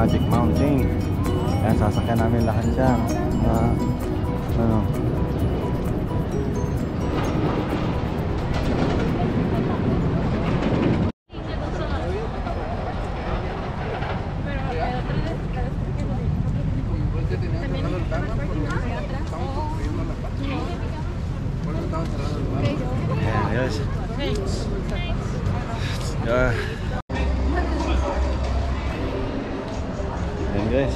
Magic Mountain. Ayan, sasakyan namin lahat dyan. Mga, ano, guys.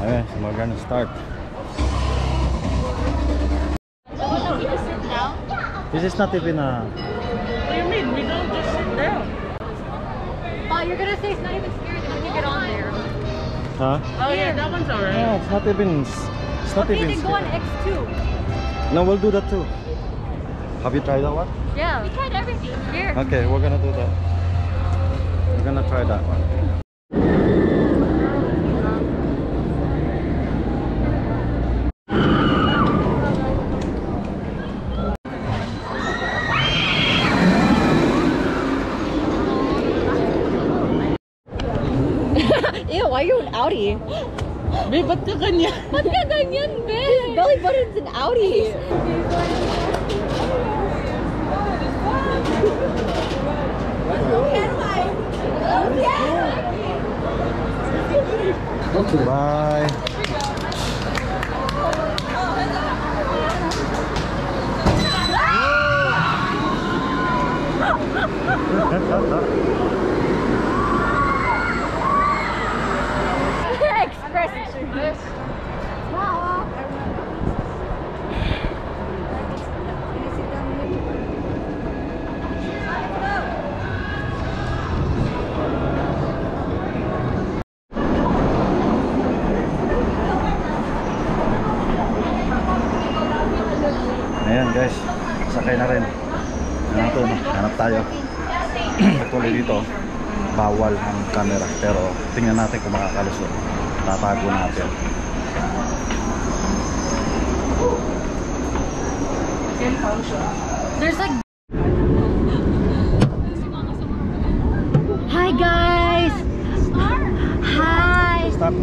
Ayan, so we're gonna start. This is not even a... What do you mean? We don't just sit down. Oh, you're gonna say it's not even scary when you get on there. Huh? Oh yeah, that one's alright. Yeah, it's not even... It's not okay, even then go on. X2. No, we'll do that too. Have you tried that one? Yeah. We tried everything. Here. Okay, we're gonna do that. We're gonna try that one. Ew, why are you an Audi? Babe, ba't ka ganyan? Ba't ka ganyan, Ben? His belly button's an Audi. Bye. Express. Ayan guys, sakay na rin. Ano to, no? hanap tayo. Actually dito, bawal ang camera. Pero tingnan natin kung makakalusot. Tatago natin. There's like. Hi guys. Hi. Stop.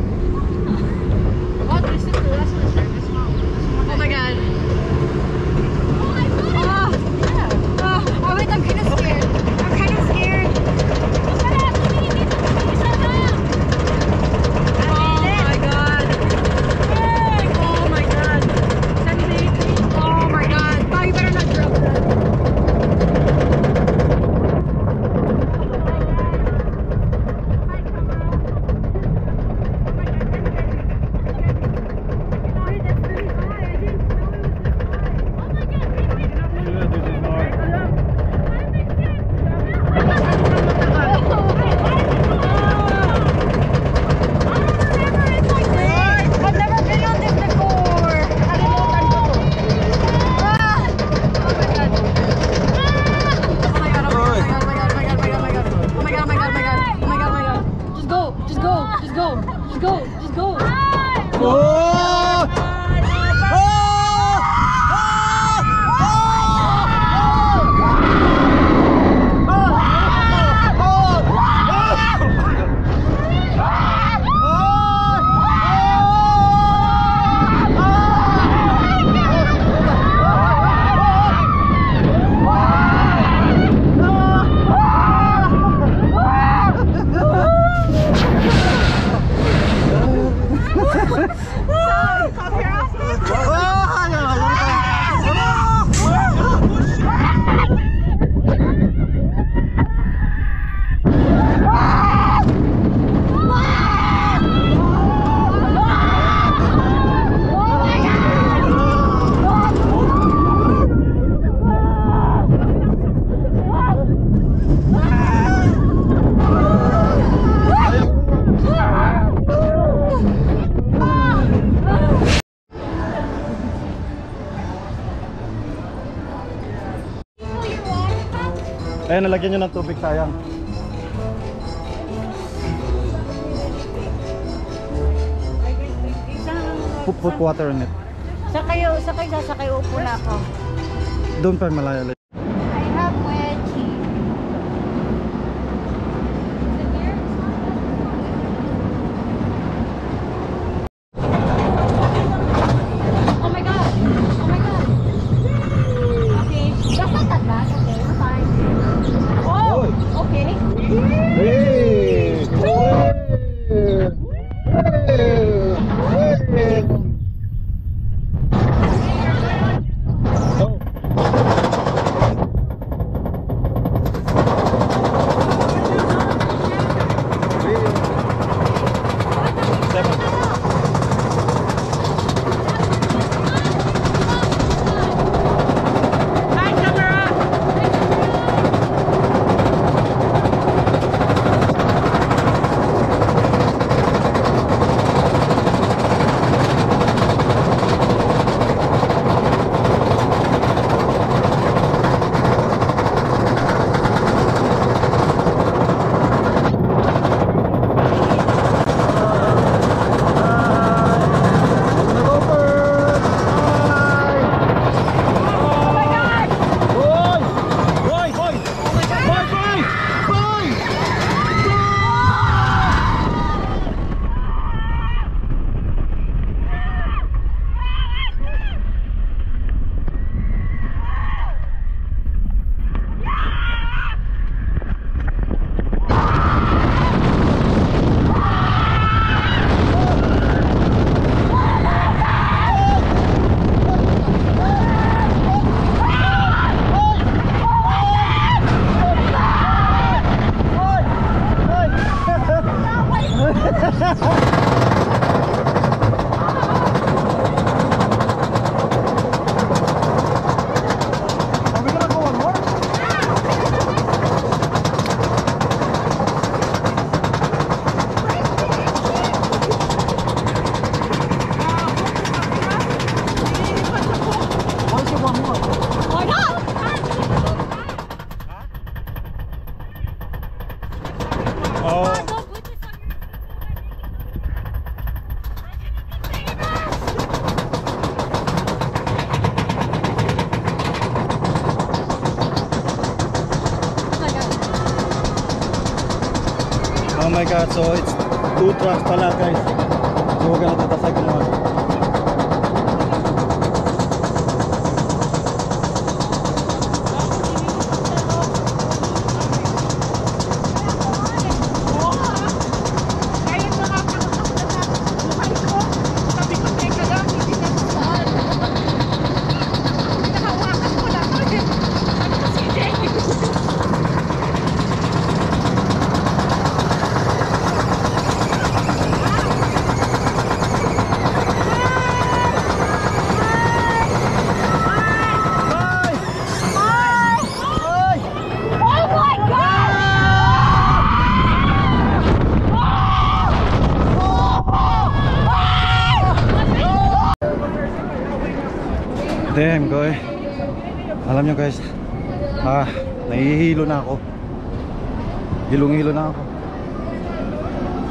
Oh my Ayun, nalagyan nyo ng tubig sayang. Put, put water in it. Sakay, sakay, sasakay, upo na ako. Doon pa malayo. Oh my god, so it's trucks pala guys. So we're gonna do the. Kahit nakakakot na sa buhay ko, sabi ko, teka lang, hindi na saan. Nakawakan ko lang. Sabi ko, si Jenny. Oh my Damn, goy. Alam nyo guys, ah, nahihilo na ako. Hilong-hilo na ako.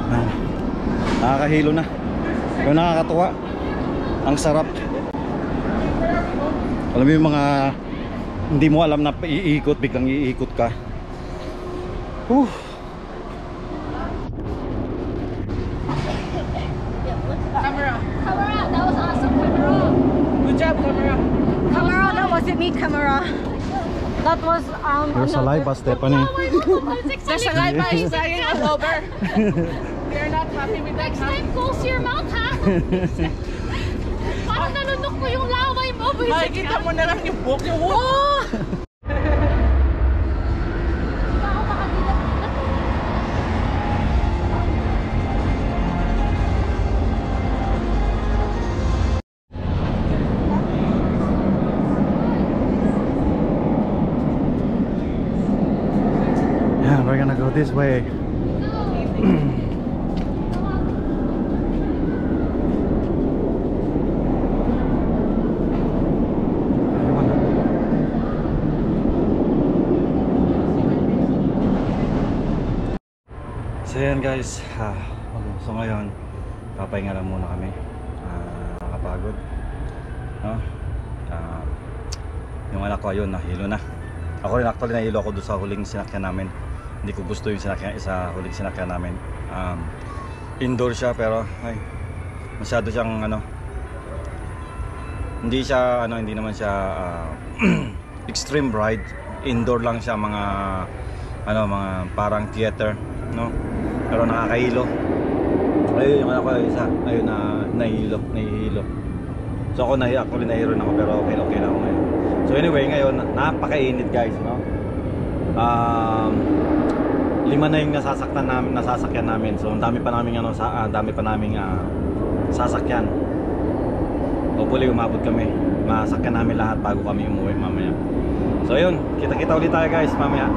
Ah, nakakahilo na. Pero nakakatuwa. Ang sarap. Alam mo yung mga hindi mo alam na iikot, biglang iikot ka. Whew. Camera. Camera, that was awesome, camera. Good job, camera. Camera, that wasn't me, camera. That was um. Your saliva, Stephanie. The saliva is dying all over. We are not happy with that. Next time, close your mouth, ha? Parang nalunok ko yung laway mo. Makikita mo na lang yung book. Yung Oh! This way. So yan guys, ano, so ngayon papahinga lang muna kami. Ah, nakakapagod. No? Ah, yung anak ko ayun, nahilo na. Ako rin actually nahilo ako doon sa huling sinakyan namin. Hindi ko gusto yung sinakyan, isa huling sinakyan namin. Um, indoor siya pero ay masyado siyang ano hindi siya ano hindi naman siya ah, extreme ride. Indoor lang siya mga ano mga parang theater no? Pero nakakahilo. Ayun yung anak ko isa ayun na nahihilo nahihilo. So ako nahi actually nahihilo na ako pero okay okay na ako ngayon. So anyway ngayon napakainit guys no? Um lima na yung nasasaktan namin nasasakyan namin. So ang dami pa namin ano sa ah, ang dami pa namin sasakyan. Hopefully umabot kami. Masakyan namin lahat bago kami umuwi mamaya. So yun kita kita ulit tayo guys mamaya